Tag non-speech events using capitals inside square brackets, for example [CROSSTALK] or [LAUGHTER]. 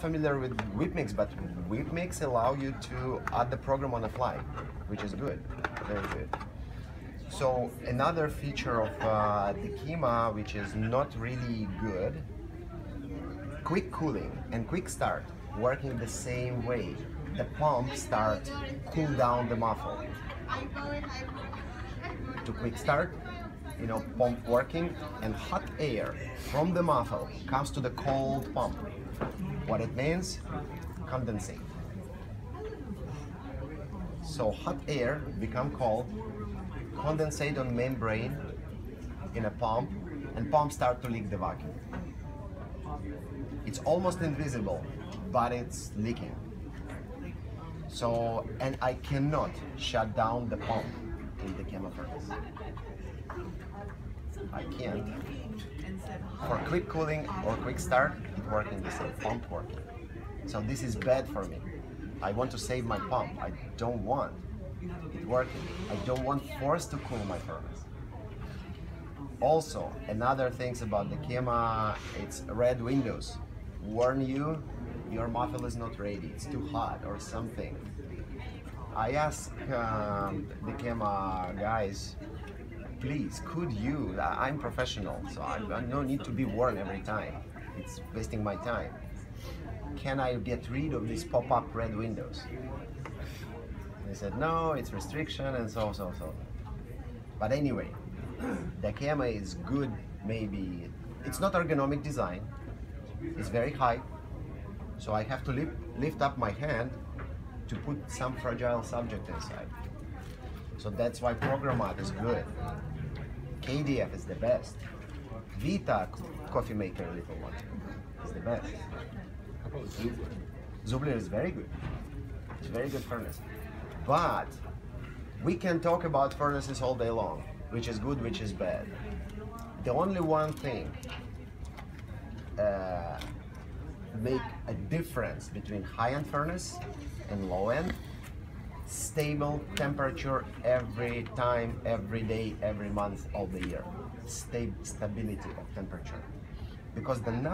familiar with WhipMix, but WhipMix allow you to add the program on the fly, which is good, very good. So another feature of uh, the Kima, which is not really good, quick cooling and quick start working the same way. The pump start cool down the muffle. To quick start, you know, pump working and hot air from the muffle comes to the cold pump. What it means? Condensate. So hot air become cold, condensate on membrane in a pump, and pump start to leak the vacuum. It's almost invisible, but it's leaking. So, and I cannot shut down the pump in the Kema furnace. I can't. For quick cooling or quick start, it working the same, pump working. So this is bad for me. I want to save my pump. I don't want it working. I don't want force to cool my furnace. Also, another things about the Kema, it's red windows. Warn you, your muffle is not ready. It's too hot or something. I ask um, the Kema guys, please, could you? I'm professional, so I, no need to be warned every time. It's wasting my time. Can I get rid of these pop-up red windows? They said no, it's restriction and so so so. But anyway, [CLEARS THROAT] the camera is good. Maybe it's not ergonomic design. It's very high, so I have to lift up my hand to put some fragile subject inside. So that's why Programat is good. KDF is the best. Vita coffee maker, little one, is the best. Zubler is very good. It's very good furnace. But we can talk about furnaces all day long, which is good, which is bad. The only one thing uh, make a difference between high-end furnace and low-end stable temperature every time every day every month all the year. Sta- stability of temperature. Because the number